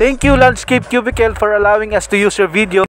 Thank you Landscape Cubicle for allowing us to use your video.